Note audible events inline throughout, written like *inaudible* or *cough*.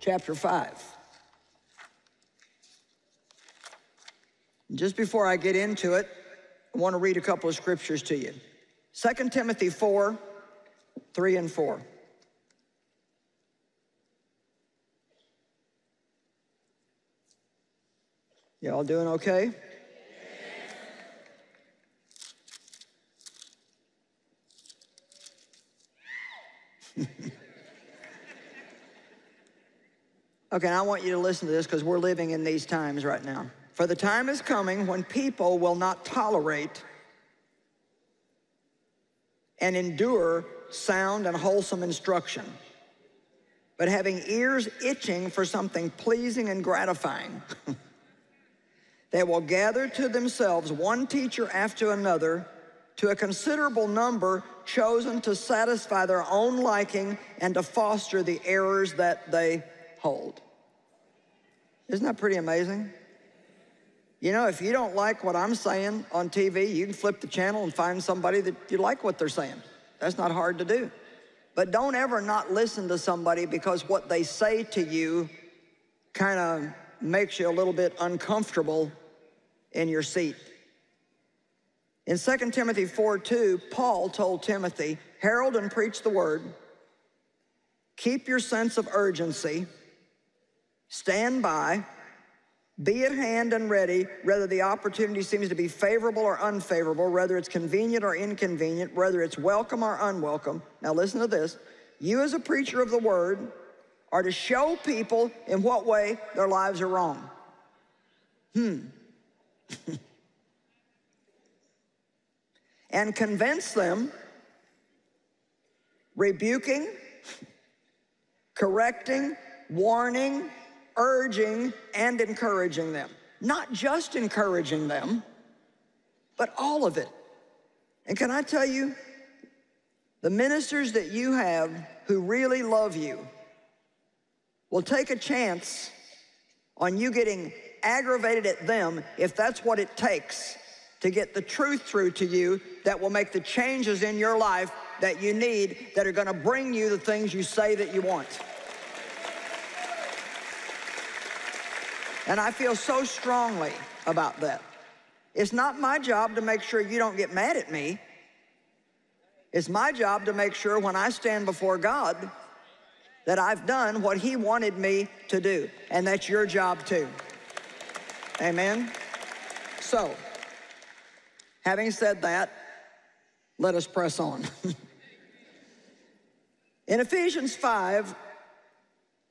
Chapter 5. Just before I get into it, I want to read a couple of scriptures to you. 2 Timothy 4, 3 and 4. Y'all doing okay? *laughs* okay, I want you to listen to this because we're living in these times right now. For the time is coming when people will not tolerate and endure sound and wholesome instruction, but having ears itching for something pleasing and gratifying, *laughs* they will gather to themselves one teacher after another to a considerable number chosen to satisfy their own liking and to foster the errors that they hold. Isn't that pretty amazing? You know, if you don't like what I'm saying on TV, you can flip the channel and find somebody that you like what they're saying. That's not hard to do. But don't ever not listen to somebody because what they say to you kind of makes you a little bit uncomfortable in your seat. In 2 Timothy 4 2, Paul told Timothy, herald and preach the word, keep your sense of urgency, stand by, be at hand and ready, whether the opportunity seems to be favorable or unfavorable, whether it's convenient or inconvenient, whether it's welcome or unwelcome. Now, listen to this. You, as a preacher of the word, are to show people in what way their lives are wrong. Hmm. *laughs* and convince them, rebuking, correcting, warning, urging and encouraging them. Not just encouraging them, but all of it. And can I tell you, the ministers that you have who really love you will take a chance on you getting aggravated at them if that's what it takes to get the truth through to you that will make the changes in your life that you need that are going to bring you the things you say that you want. And I feel so strongly about that. It's not my job to make sure you don't get mad at me. It's my job to make sure when I stand before God that I've done what He wanted me to do. And that's your job too. Amen? So, having said that, let us press on. *laughs* In Ephesians 5,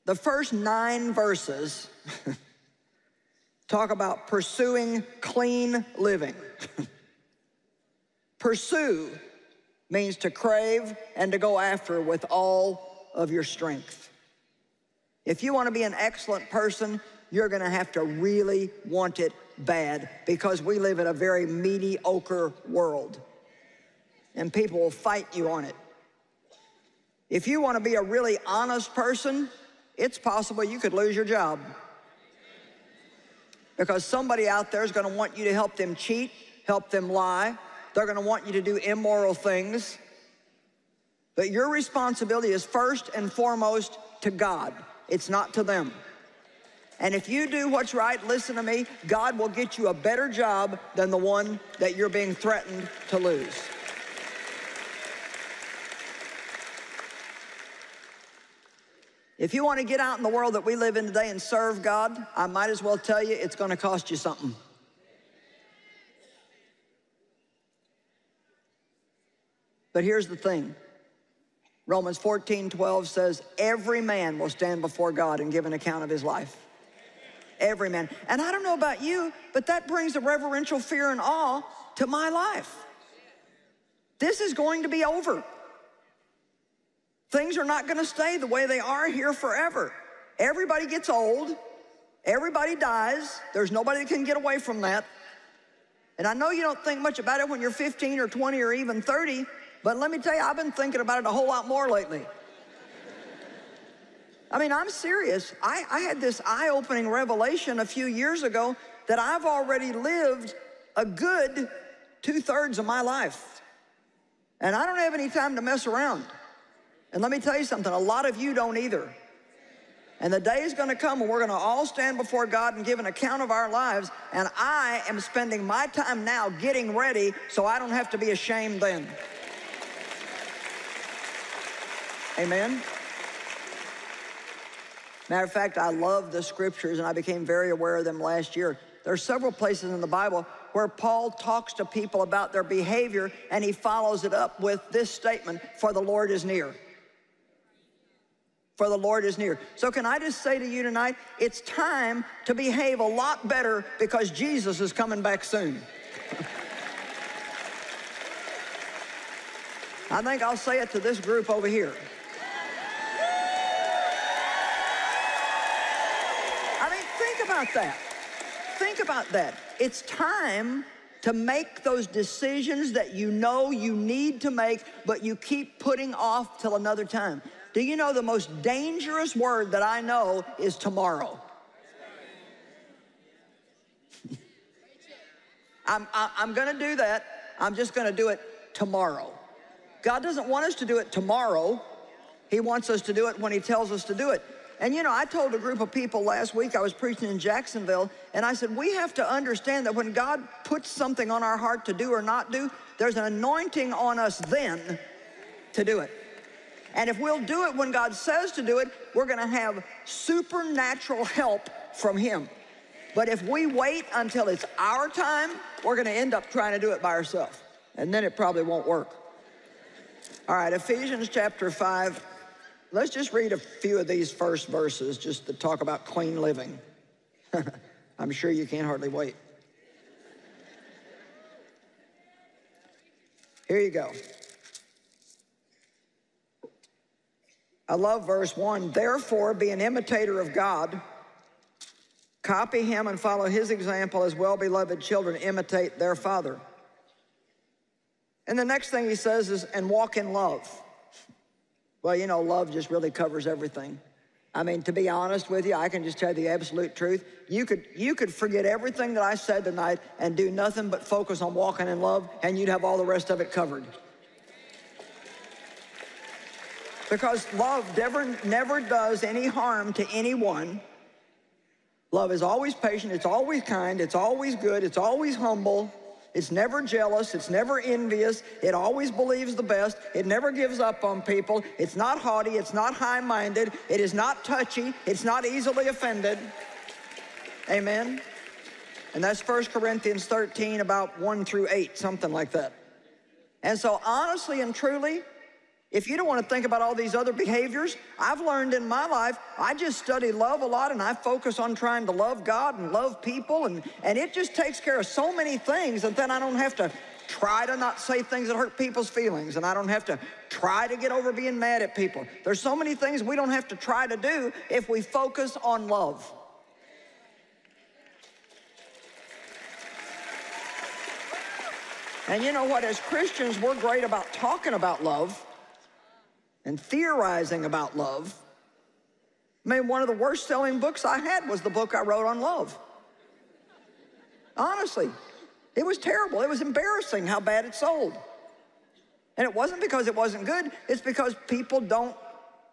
the first nine verses *laughs* talk about pursuing clean living. *laughs* Pursue means to crave and to go after with all of your strength. If you want to be an excellent person, you're going to have to really want it bad because we live in a very mediocre world and people will fight you on it. If you want to be a really honest person, it's possible you could lose your job because somebody out there is going to want you to help them cheat, help them lie. They're going to want you to do immoral things. But your responsibility is first and foremost to God. It's not to them. And if you do what's right, listen to me, God will get you a better job than the one that you're being threatened to lose. If you want to get out in the world that we live in today and serve God, I might as well tell you it's going to cost you something. But here's the thing. Romans 14, 12 says, every man will stand before God and give an account of his life. Every man. And I don't know about you, but that brings a reverential fear and awe to my life. This is going to be over. Things are not going to stay the way they are here forever. Everybody gets old. Everybody dies. There's nobody that can get away from that. And I know you don't think much about it when you're 15 or 20 or even 30, but let me tell you, I've been thinking about it a whole lot more lately. I mean, I'm serious. I, I had this eye opening revelation a few years ago that I've already lived a good two thirds of my life. And I don't have any time to mess around. And let me tell you something a lot of you don't either. And the day is going to come when we're going to all stand before God and give an account of our lives. And I am spending my time now getting ready so I don't have to be ashamed then. Amen. Matter of fact, I love the scriptures and I became very aware of them last year. There are several places in the Bible where Paul talks to people about their behavior and he follows it up with this statement For the Lord is near. For the Lord is near. So, can I just say to you tonight, it's time to behave a lot better because Jesus is coming back soon. *laughs* I think I'll say it to this group over here. About that. Think about that. It's time to make those decisions that you know you need to make, but you keep putting off till another time. Do you know the most dangerous word that I know is tomorrow? *laughs* I'm, I'm going to do that. I'm just going to do it tomorrow. God doesn't want us to do it tomorrow. He wants us to do it when He tells us to do it. And you know, I told a group of people last week, I was preaching in Jacksonville, and I said, we have to understand that when God puts something on our heart to do or not do, there's an anointing on us then to do it. And if we'll do it when God says to do it, we're gonna have supernatural help from Him. But if we wait until it's our time, we're gonna end up trying to do it by ourselves. And then it probably won't work. All right, Ephesians chapter 5. Let's just read a few of these first verses just to talk about clean living. *laughs* I'm sure you can't hardly wait. Here you go. I love verse 1. Therefore, be an imitator of God. Copy him and follow his example as well beloved children imitate their father. And the next thing he says is, and walk in love. Well, you know, love just really covers everything. I mean, to be honest with you, I can just tell you the absolute truth. You could, you could forget everything that I said tonight and do nothing but focus on walking in love, and you'd have all the rest of it covered. Because love never, never does any harm to anyone. Love is always patient, it's always kind, it's always good, it's always humble. It's never jealous. It's never envious. It always believes the best. It never gives up on people. It's not haughty. It's not high minded. It is not touchy. It's not easily offended. Amen. And that's 1 Corinthians 13, about 1 through 8, something like that. And so, honestly and truly, if you don't want to think about all these other behaviors, I've learned in my life, I just study love a lot and I focus on trying to love God and love people, and, and it just takes care of so many things that then I don't have to try to not say things that hurt people's feelings, and I don't have to try to get over being mad at people. There's so many things we don't have to try to do if we focus on love. And you know what? As Christians, we're great about talking about love and theorizing about love. I mean, one of the worst selling books I had was the book I wrote on love. Honestly, it was terrible. It was embarrassing how bad it sold. And it wasn't because it wasn't good, it's because people don't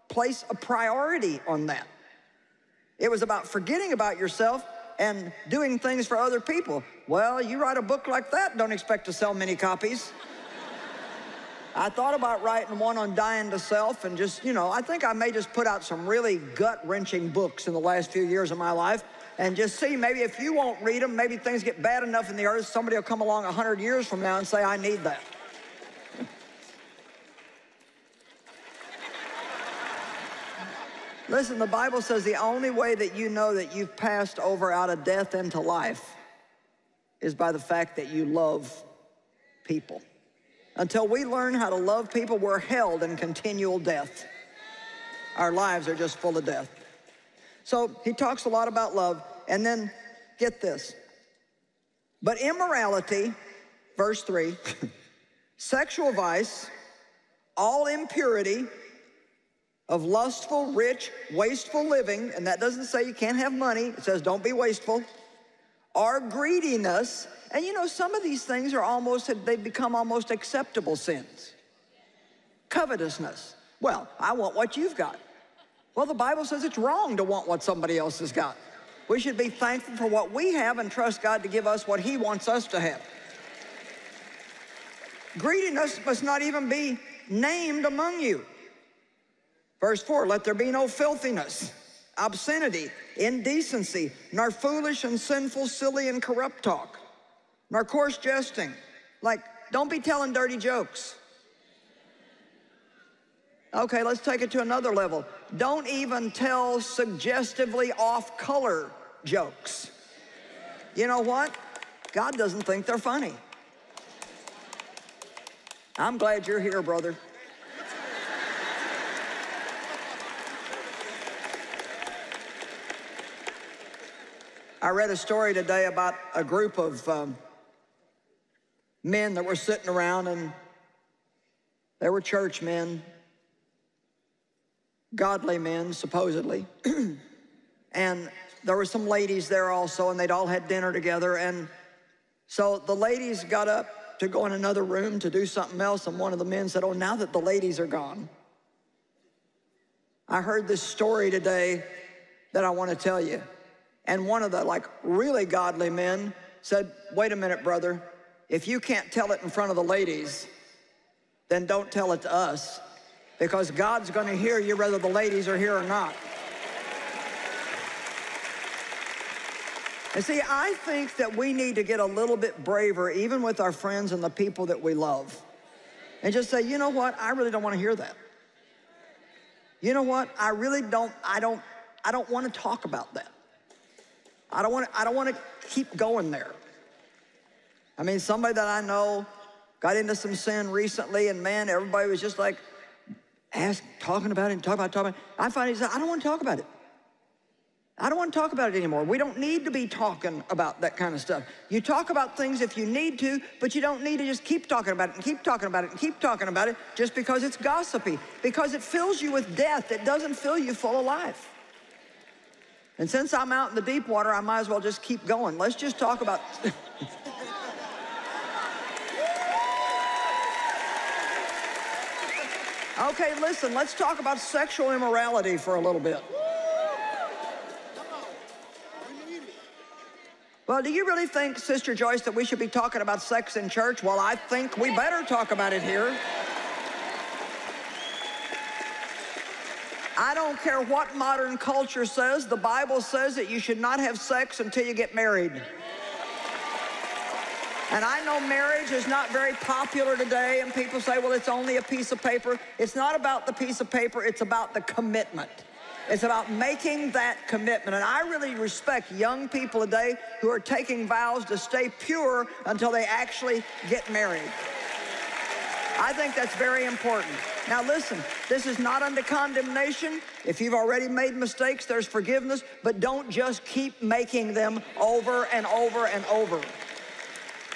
place a priority on that. It was about forgetting about yourself and doing things for other people. Well, you write a book like that, don't expect to sell many copies. I thought about writing one on dying to self and just, you know, I think I may just put out some really gut wrenching books in the last few years of my life and just see maybe if you won't read them, maybe things get bad enough in the earth, somebody will come along 100 years from now and say, I need that. *laughs* Listen, the Bible says the only way that you know that you've passed over out of death into life is by the fact that you love people. Until we learn how to love people, we're held in continual death. Our lives are just full of death. So he talks a lot about love. And then get this. But immorality, verse 3, *laughs* sexual vice, all impurity, of lustful, rich, wasteful living, and that doesn't say you can't have money, it says don't be wasteful, or greediness. And you know, some of these things are almost, they've become almost acceptable sins. Covetousness. Well, I want what you've got. Well, the Bible says it's wrong to want what somebody else has got. We should be thankful for what we have and trust God to give us what He wants us to have. Greediness must not even be named among you. Verse 4 Let there be no filthiness, obscenity, indecency, nor foolish and sinful, silly and corrupt talk, nor coarse jesting. Like, don't be telling dirty jokes. Okay, let's take it to another level. Don't even tell suggestively off color jokes. You know what? God doesn't think they're funny. I'm glad you're here, brother. I read a story today about a group of um, men that were sitting around and they were church men, godly men, supposedly. *clears throat* and there were some ladies there also, and they'd all had dinner together. And so the ladies got up to go in another room to do something else, and one of the men said, Oh, now that the ladies are gone, I heard this story today that I want to tell you. And one of the like really godly men said, Wait a minute, brother. If you can't tell it in front of the ladies, then don't tell it to us because God's going to hear you whether the ladies are here or not. And see, I think that we need to get a little bit braver, even with our friends and the people that we love, and just say, you know what? I really don't want to hear that. You know what? I really don't, I don't, I don't want to talk about that. I don't want to, I don't want to keep going there. I mean, somebody that I know got into some sin recently, and man, everybody was just like, ask, talking about it and talking about it, talking about it. I finally said, I don't want to talk about it. I don't want to talk about it anymore. We don't need to be talking about that kind of stuff. You talk about things if you need to, but you don't need to just keep talking about it and keep talking about it and keep talking about it just because it's gossipy, because it fills you with death. It doesn't fill you full of life. And since I'm out in the deep water, I might as well just keep going. Let's just talk about. *laughs* okay, listen, let's talk about sexual immorality for a little bit. Well, do you really think, Sister Joyce, that we should be talking about sex in church? Well, I think we better talk about it here. I don't care what modern culture says, the Bible says that you should not have sex until you get married. And I know marriage is not very popular today, and people say, well, it's only a piece of paper. It's not about the piece of paper, it's about the commitment. It's about making that commitment. And I really respect young people today who are taking vows to stay pure until they actually get married. I think that's very important. Now listen, this is not under condemnation. If you've already made mistakes, there's forgiveness, but don't just keep making them over and over and over.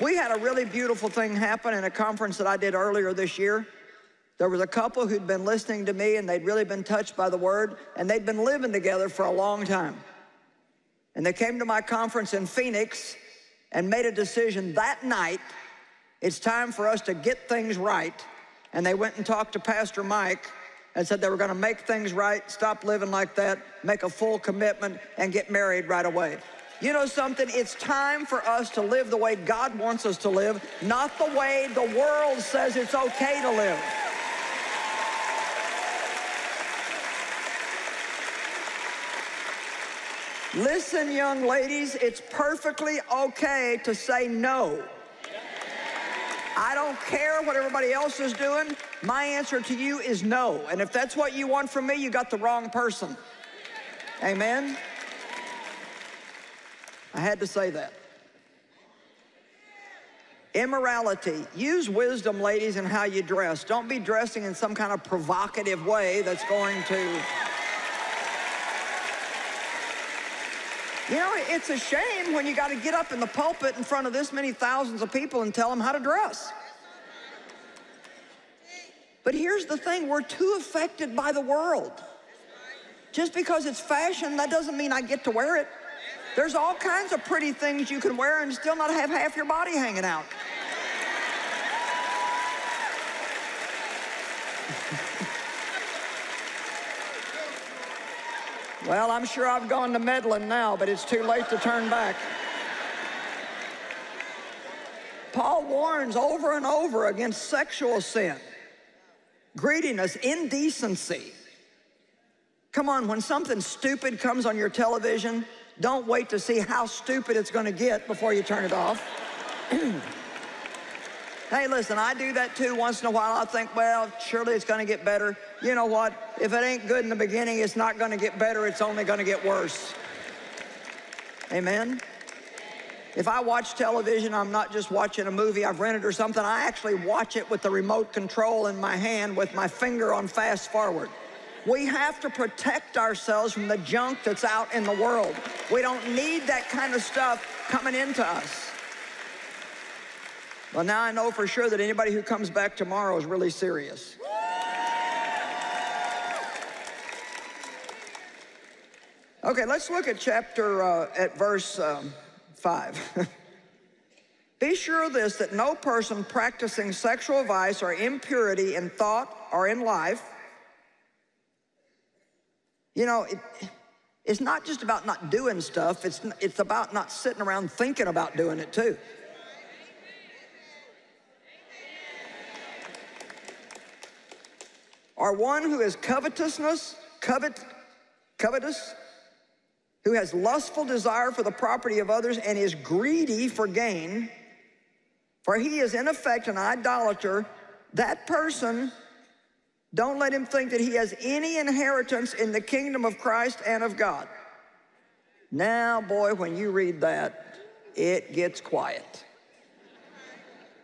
We had a really beautiful thing happen in a conference that I did earlier this year. There was a couple who'd been listening to me and they'd really been touched by the word and they'd been living together for a long time. And they came to my conference in Phoenix and made a decision that night, it's time for us to get things right. And they went and talked to Pastor Mike and said they were gonna make things right, stop living like that, make a full commitment and get married right away. You know something? It's time for us to live the way God wants us to live, not the way the world says it's okay to live. Listen, young ladies, it's perfectly okay to say no. I don't care what everybody else is doing. My answer to you is no. And if that's what you want from me, you got the wrong person. Amen? I had to say that. Immorality. Use wisdom, ladies, in how you dress. Don't be dressing in some kind of provocative way that's going to You know, it's a shame when you got to get up in the pulpit in front of this many thousands of people and tell them how to dress. But here's the thing we're too affected by the world. Just because it's fashion, that doesn't mean I get to wear it. There's all kinds of pretty things you can wear and still not have half your body hanging out. well, I'm sure I've gone to meddling now, but it's too late to turn back. Paul warns over and over against sexual sin greediness, indecency. Come on, when something stupid comes on your television, don't wait to see how stupid it's going to get before you turn it off. *clears throat* hey, listen, I do that too once in a while. I think, well, surely it's going to get better. You know what? If it ain't good in the beginning, it's not going to get better. It's only going to get worse. Amen? If I watch television, I'm not just watching a movie I've rented or something. I actually watch it with the remote control in my hand with my finger on fast forward. We have to protect ourselves from the junk that's out in the world. We don't need that kind of stuff coming into us. Well, now I know for sure that anybody who comes back tomorrow is really serious. Okay, let's look at chapter, uh, at verse. Um, 5. *laughs* Be sure of this that no person practicing sexual vice or impurity in thought or in life, you know, it, it's not just about not doing stuff, it's, it's about not sitting around thinking about doing it too. Or one who is covetousness, covet, covetous, who has lustful desire for the property of others and is greedy for gain, for he is in effect an idolater, that person, don't let him think that he has any inheritance in the kingdom of Christ and of God. Now, boy, when you read that, it gets quiet.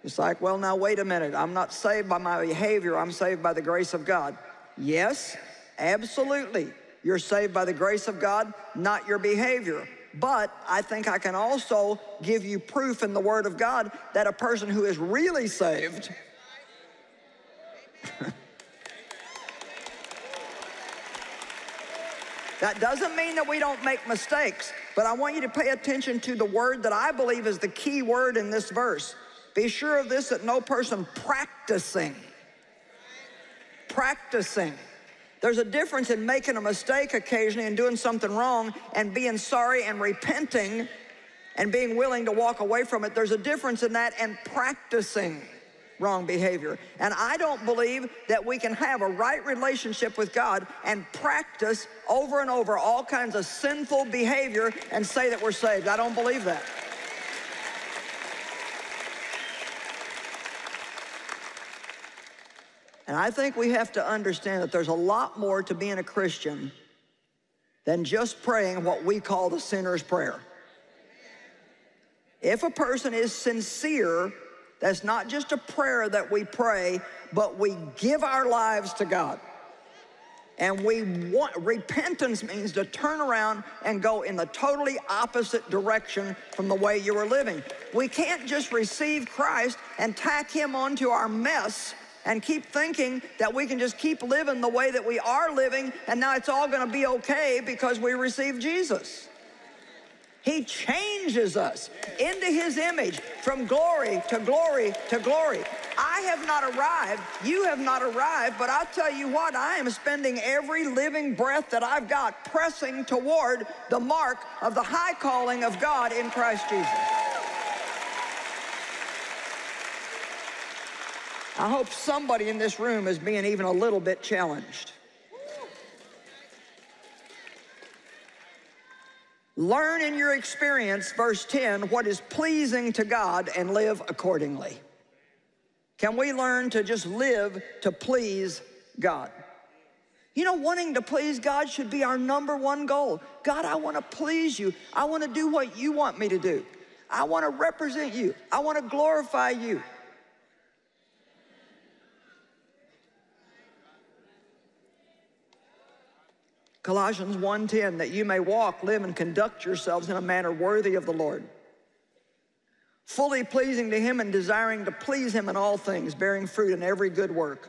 It's like, well, now, wait a minute. I'm not saved by my behavior, I'm saved by the grace of God. Yes, absolutely. You're saved by the grace of God, not your behavior. But I think I can also give you proof in the Word of God that a person who is really saved That doesn't mean that we don't make mistakes, but I want you to pay attention to the word that I believe is the key word in this verse. Be sure of this that no person practicing, practicing there's a difference in making a mistake occasionally and doing something wrong and being sorry and repenting and being willing to walk away from it. There's a difference in that and practicing wrong behavior. And I don't believe that we can have a right relationship with God and practice over and over all kinds of sinful behavior and say that we're saved. I don't believe that. And I think we have to understand that there's a lot more to being a Christian than just praying what we call the sinner's prayer. If a person is sincere, that's not just a prayer that we pray, but we give our lives to God. And we want, repentance means to turn around and go in the totally opposite direction from the way you were living. We can't just receive Christ and tack him onto our mess and keep thinking that we can just keep living the way that we are living and now it's all going to be okay because we received Jesus. He changes us into his image from glory to glory to glory. I have not arrived, you have not arrived, but I'll tell you what, I am spending every living breath that I've got pressing toward the mark of the high calling of God in Christ Jesus. I hope somebody in this room is being even a little bit challenged. Learn in your experience, verse 10, what is pleasing to God and live accordingly. Can we learn to just live to please God? You know, wanting to please God should be our number one goal. God, I want to please you. I want to do what you want me to do. I want to represent you. I want to glorify you. Colossians 1:10 that you may walk, live and conduct yourselves in a manner worthy of the Lord. Fully pleasing to him and desiring to please him in all things, bearing fruit in every good work.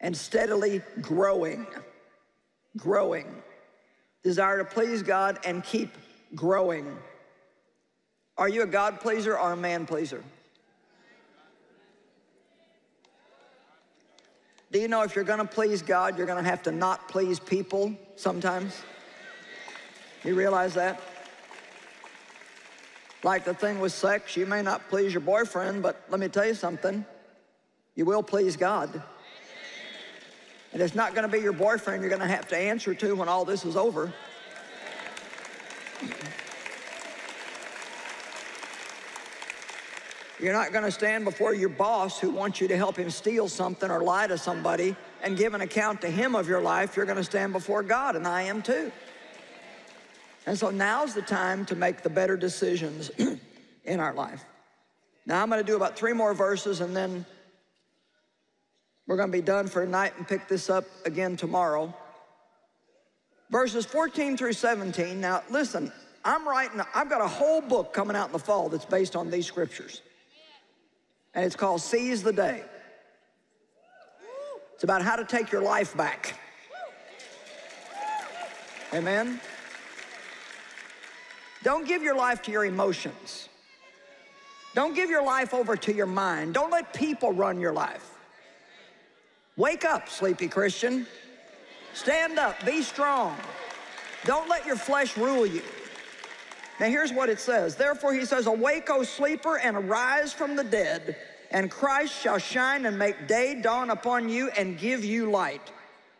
and steadily growing. Growing. Desire to please God and keep growing. Are you a God pleaser or a man pleaser? Do you know if you're going to please God, you're going to have to not please people sometimes? You realize that? Like the thing with sex, you may not please your boyfriend, but let me tell you something. You will please God. And it's not going to be your boyfriend you're going to have to answer to when all this is over. You're not going to stand before your boss who wants you to help him steal something or lie to somebody and give an account to him of your life. You're going to stand before God, and I am too. And so now's the time to make the better decisions *clears throat* in our life. Now I'm going to do about three more verses, and then we're going to be done for tonight and pick this up again tomorrow. Verses 14 through 17. Now, listen, I'm writing, I've got a whole book coming out in the fall that's based on these scriptures and it's called Seize the Day. It's about how to take your life back. Amen? Don't give your life to your emotions. Don't give your life over to your mind. Don't let people run your life. Wake up, sleepy Christian. Stand up, be strong. Don't let your flesh rule you. Now here's what it says. Therefore he says, Awake, O sleeper, and arise from the dead, and Christ shall shine and make day dawn upon you and give you light.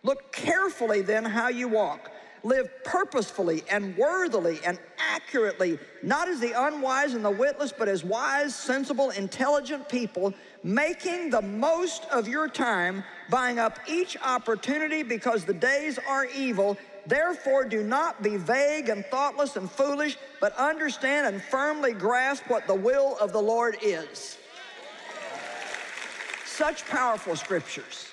Look carefully then how you walk. Live purposefully and worthily and accurately, not as the unwise and the witless, but as wise, sensible, intelligent people, making the most of your time, buying up each opportunity because the days are evil. Therefore, do not be vague and thoughtless and foolish, but understand and firmly grasp what the will of the Lord is. Such powerful scriptures.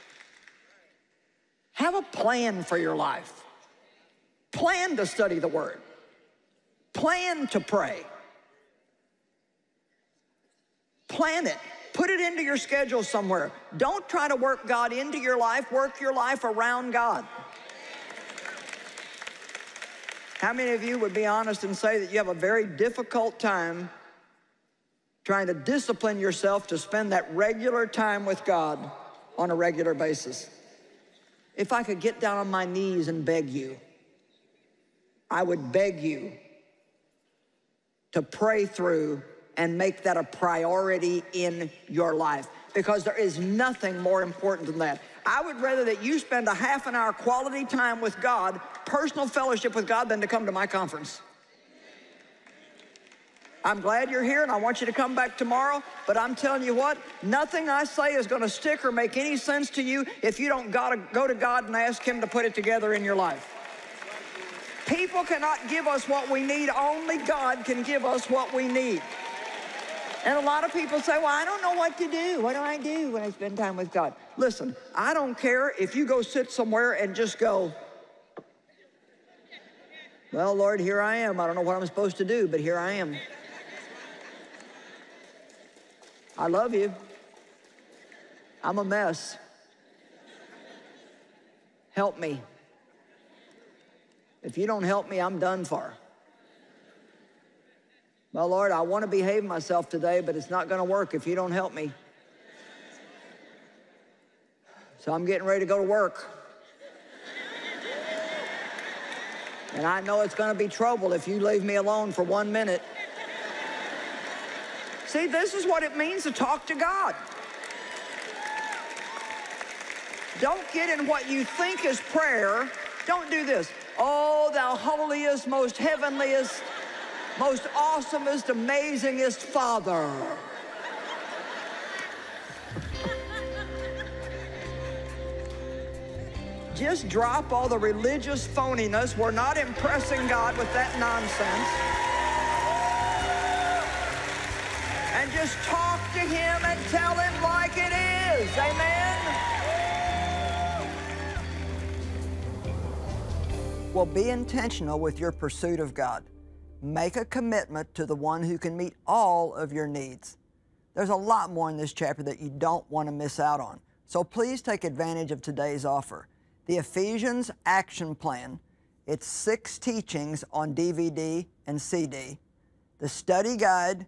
Have a plan for your life. Plan to study the Word. Plan to pray. Plan it. Put it into your schedule somewhere. Don't try to work God into your life, work your life around God. How many of you would be honest and say that you have a very difficult time trying to discipline yourself to spend that regular time with God on a regular basis. If I could get down on my knees and beg you, I would beg you to pray through and make that a priority in your life because there is nothing more important than that. I would rather that you spend a half an hour quality time with God, personal fellowship with God, than to come to my conference. I'm glad you're here and I want you to come back tomorrow, but I'm telling you what, nothing I say is going to stick or make any sense to you if you don't gotta go to God and ask Him to put it together in your life. People cannot give us what we need, only God can give us what we need. And a lot of people say, well, I don't know what to do. What do I do when I spend time with God? Listen, I don't care if you go sit somewhere and just go, well, Lord, here I am. I don't know what I'm supposed to do, but here I am. I love you. I'm a mess. Help me. If you don't help me, I'm done for. Well, Lord, I want to behave myself today, but it's not going to work if you don't help me. So I'm getting ready to go to work. And I know it's going to be trouble if you leave me alone for one minute. See, this is what it means to talk to God. Don't get in what you think is prayer. Don't do this. Oh, thou holiest, most heavenliest, most awesomest, amazingest Father. Just drop all the religious phoniness. We're not impressing God with that nonsense. and just talk to him and tell him like it is. Amen? Well, be intentional with your pursuit of God. Make a commitment to the one who can meet all of your needs. There's a lot more in this chapter that you don't want to miss out on. So please take advantage of today's offer. The Ephesians Action Plan, it's six teachings on DVD and CD, the study guide,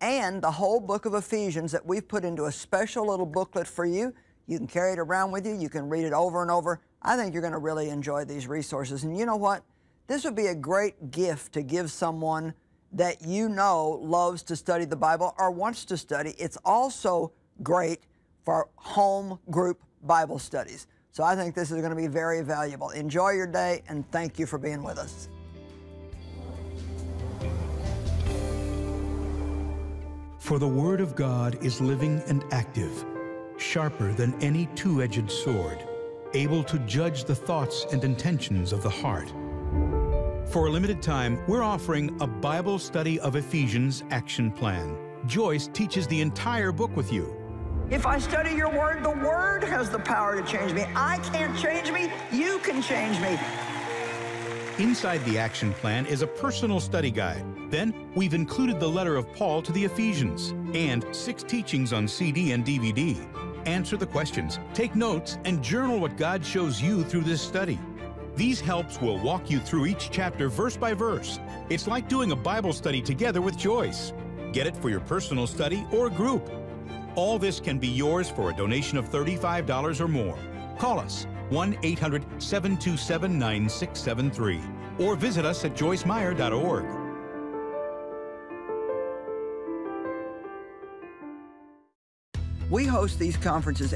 and the whole book of Ephesians that we've put into a special little booklet for you. You can carry it around with you, you can read it over and over. I think you're going to really enjoy these resources. And you know what? This would be a great gift to give someone that you know loves to study the Bible or wants to study. It's also great for home group Bible studies. So I think this is going to be very valuable. Enjoy your day and thank you for being with us. For the Word of God is living and active, sharper than any two edged sword, able to judge the thoughts and intentions of the heart. For a limited time, we're offering a Bible study of Ephesians action plan. Joyce teaches the entire book with you. If I study your word, the word has the power to change me. I can't change me, you can change me. Inside the action plan is a personal study guide. Then, we've included the letter of Paul to the Ephesians and six teachings on CD and DVD. Answer the questions, take notes, and journal what God shows you through this study. These helps will walk you through each chapter verse by verse. It's like doing a Bible study together with Joyce. Get it for your personal study or group. All this can be yours for a donation of $35 or more. Call us 1 800 727 9673 or visit us at joycemeyer.org. We host these conferences